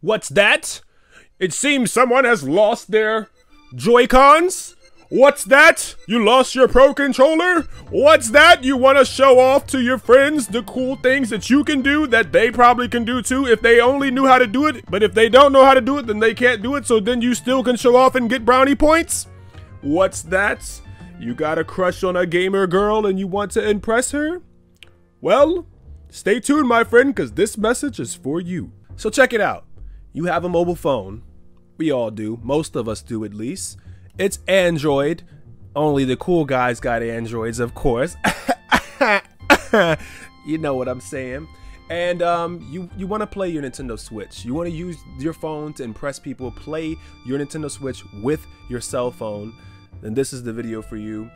What's that? It seems someone has lost their Joy-Cons? What's that? You lost your Pro Controller? What's that? You want to show off to your friends the cool things that you can do that they probably can do too if they only knew how to do it? But if they don't know how to do it, then they can't do it, so then you still can show off and get brownie points? What's that? You got a crush on a gamer girl and you want to impress her? Well, stay tuned, my friend, because this message is for you. So check it out. You have a mobile phone. We all do. Most of us do, at least it's Android. Only the cool guys got Androids, of course. you know what I'm saying. And um, you you want to play your Nintendo Switch. You want to use your phone to impress people. Play your Nintendo Switch with your cell phone. Then this is the video for you.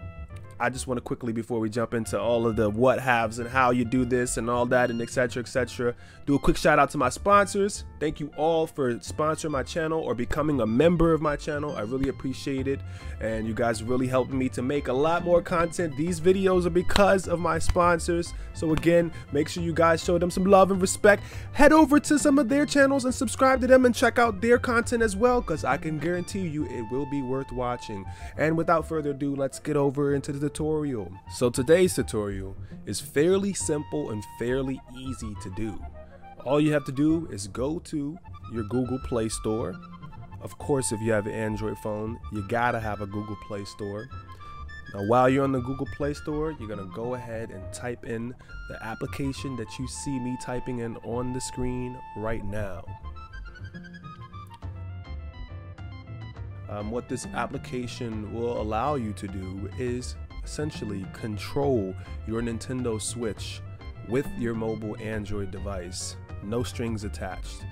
I just want to quickly, before we jump into all of the what haves and how you do this and all that and etc. etc., do a quick shout out to my sponsors. Thank you all for sponsoring my channel or becoming a member of my channel. I really appreciate it. And you guys really helped me to make a lot more content. These videos are because of my sponsors. So again, make sure you guys show them some love and respect. Head over to some of their channels and subscribe to them and check out their content as well because I can guarantee you it will be worth watching. And without further ado, let's get over into the tutorial. So today's tutorial is fairly simple and fairly easy to do. All you have to do is go to your Google Play Store. Of course, if you have an Android phone, you gotta have a Google Play Store. Now, while you're on the Google Play Store, you're gonna go ahead and type in the application that you see me typing in on the screen right now. Um, what this application will allow you to do is essentially control your Nintendo Switch with your mobile Android device, no strings attached.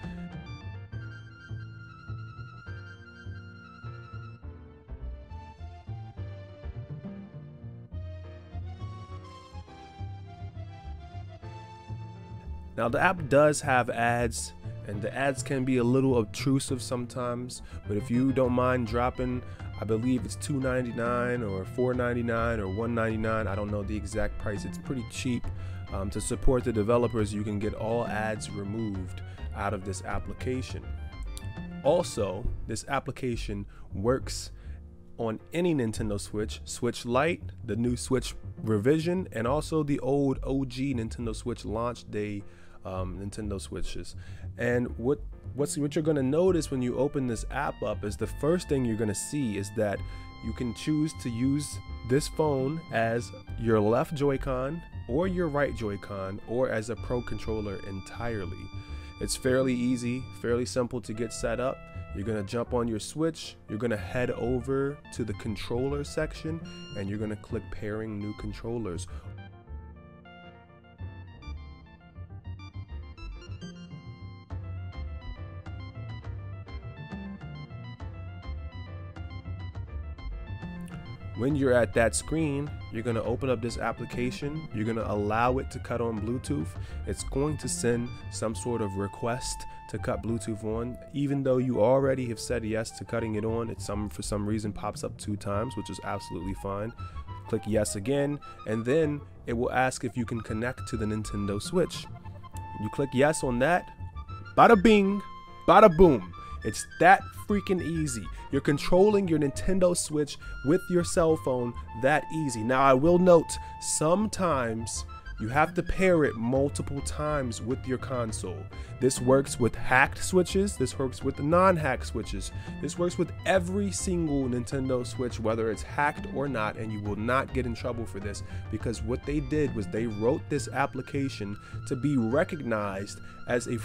Now the app does have ads and the ads can be a little obtrusive sometimes, but if you don't mind dropping I believe it's $2.99 or $4.99 or $1.99. I don't know the exact price. It's pretty cheap. Um, to support the developers, you can get all ads removed out of this application. Also, this application works on any Nintendo Switch, Switch Lite, the new Switch revision, and also the old OG Nintendo Switch launch day um, Nintendo Switches. And what what's what you're gonna notice when you open this app up is the first thing you're gonna see is that you can choose to use this phone as your left Joy-Con or your right Joy-Con or as a Pro controller entirely. It's fairly easy, fairly simple to get set up. You're gonna jump on your Switch, you're gonna head over to the controller section, and you're gonna click pairing new controllers When you're at that screen, you're to open up this application. You're to allow it to cut on Bluetooth. It's going to send some sort of request to cut Bluetooth on. Even though you already have said yes to cutting it on, it some for some reason pops up two times, which is absolutely fine. Click yes again, and then it will ask if you can connect to the Nintendo Switch. You click yes on that, bada bing, bada boom. It's that freaking easy. You're controlling your Nintendo Switch with your cell phone that easy. Now, I will note sometimes you have to pair it multiple times with your console. This works with hacked switches, this works with non-hacked switches. This works with every single Nintendo Switch, whether it's hacked or not, and you will not get in trouble for this because what they did was they wrote this application to be recognized as a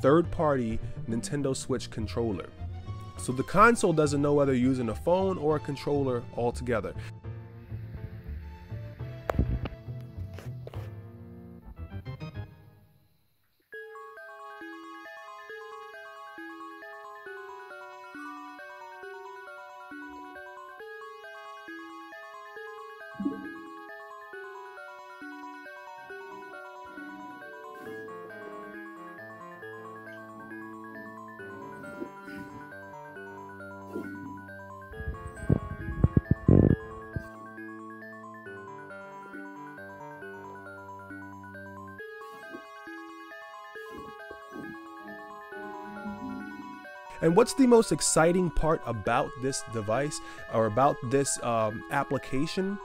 third party Nintendo Switch controller. So the console doesn't know whether you're using a phone or a controller altogether. And what's the most exciting part about this device or about this um, application?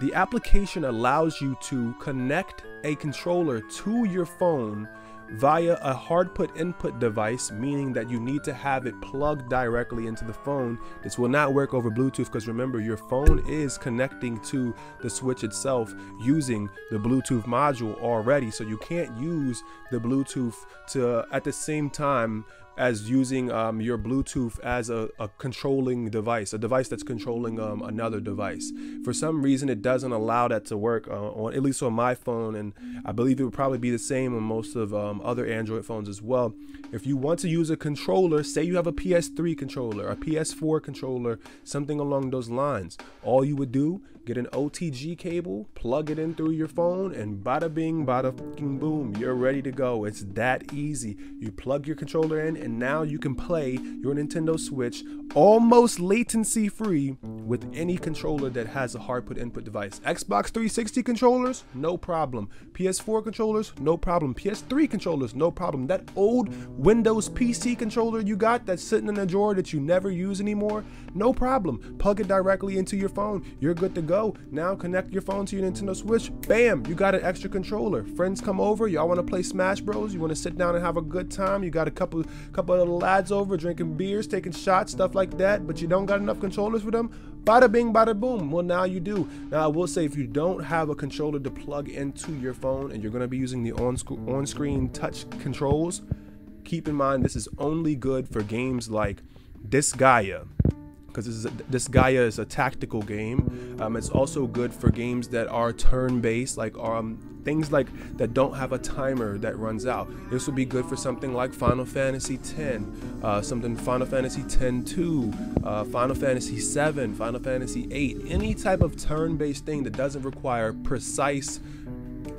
The application allows you to connect a controller to your phone via a hard put input device, meaning that you need to have it plugged directly into the phone. This will not work over Bluetooth because remember, your phone is connecting to the switch itself using the Bluetooth module already. So you can't use the Bluetooth to at the same time as using um, your Bluetooth as a, a, controlling device, a device that's controlling um, another device. For some reason, it doesn't allow that to work uh, on at least on my phone, and I believe it would probably be the same on most of um, other Android phones as well. If you want to use a controller, say you have a PS3 controller, a PS4 controller, something along those lines, all you would do get an OTG cable, plug it in through your phone, and bada bing, bada boom, you're ready to go. It's that easy. You plug your controller in, and now you can play your Nintendo Switch almost latency free with any controller that has a hard put input device. Xbox 360 controllers, no problem. PS4 controllers, no problem. PS3 controllers, no problem. That old Windows PC controller you got that's sitting in a drawer that you never use anymore, no problem. Plug it directly into your phone. You're good to go. Now connect your phone to your Nintendo Switch. Bam, you got an extra controller. Friends come over, y'all want to play Smash Bros. You want to sit down and have a good time. You got a couple couple of lads over drinking beers, taking shots, stuff like that, but you don't got enough controllers for them. Bada bing, bada boom. Well, now you do. Now, I will say if you don't have a controller to plug into your phone and you're going to be using the on, on screen touch controls, keep in mind this is only good for games like Disgaea because this Disgaea is a tactical game. Um, it's also good for games that are turn-based, like um, things like that don't have a timer that runs out. This will be good for something like Final Fantasy X, uh, something Final Fantasy X-2, uh, Final Fantasy 7, Final Fantasy 8, any type of turn-based thing that doesn't require precise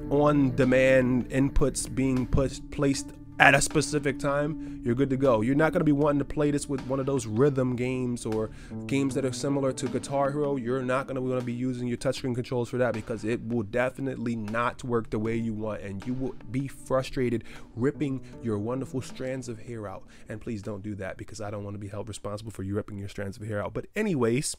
on-demand inputs being pushed placed at a specific time, you're good to go. You're not going to be wanting to play this with one of those rhythm games or games that are similar to Guitar Hero. You're not going to be using your touchscreen controls for that because it will definitely not work the way you want and you will be frustrated ripping your wonderful strands of hair out. And please don't do that because I don't want to be held responsible for you ripping your strands of hair out. But anyways,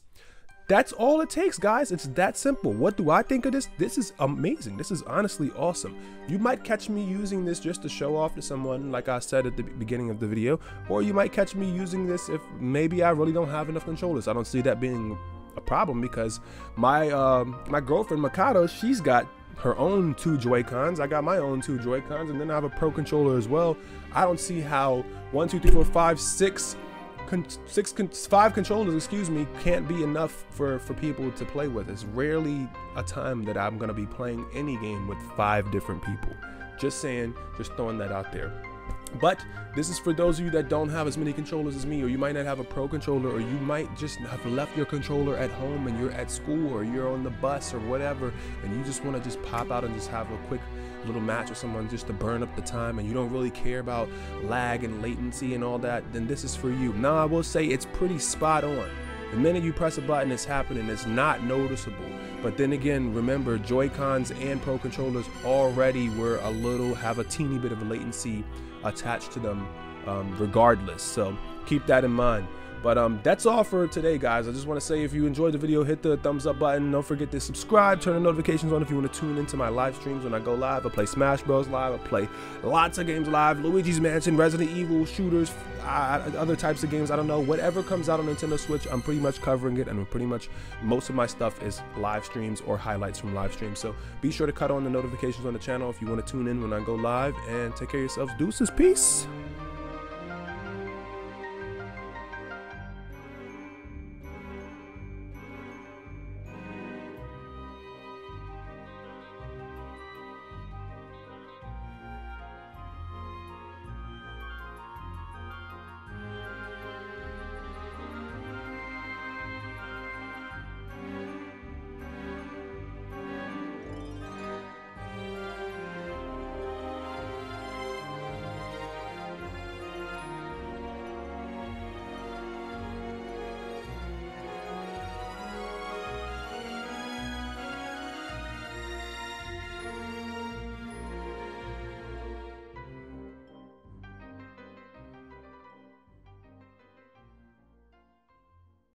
that's all it takes, guys. It's that simple. What do I think of this? This is amazing. This is honestly awesome. You might catch me using this just to show off to someone, like I said at the beginning of the video, or you might catch me using this if maybe I really don't have enough controllers. I don't see that being a problem because my um, my girlfriend Mikado, she's got her own two Joy-Cons. I got my own two Joy-Cons, and then I have a Pro controller as well. I don't see how one, two, three, four, five, six con six, con five controllers, excuse me, can't be enough for for people to play with. It's rarely a time that I'm gonna be playing any game with five different people. Just saying, just throwing that out there. But this is for those of you that don't have as many controllers as me, or you might not have a pro controller, or you might just have left your controller at home and you're at school or you're on the bus or whatever, and you just want to just pop out and just have a quick little match with someone just to burn up the time and you don't really care about lag and latency and all that, then this is for you. Now, I will say it's pretty spot on. The minute you press a button, it's happening. It's not noticeable. But then again, remember, Joy-Cons and Pro controllers already were a little, have a teeny bit of latency attached to them um, regardless. So keep that in mind. But um, that's all for today, guys. I just want to say if you enjoyed the video, hit the thumbs up button. Don't forget to subscribe, turn the notifications on if you want to tune into my live streams when I go live. I play Smash Bros. live. I play lots of games live. Luigi's Mansion, Resident Evil, shooters, uh, other types of games. I don't know. Whatever comes out on Nintendo Switch, I'm pretty much covering it. And pretty much most of my stuff is live streams or highlights from live streams. So be sure to cut on the notifications on the channel if you want to tune in when I go live. And take care of yourselves. Deuces. Peace.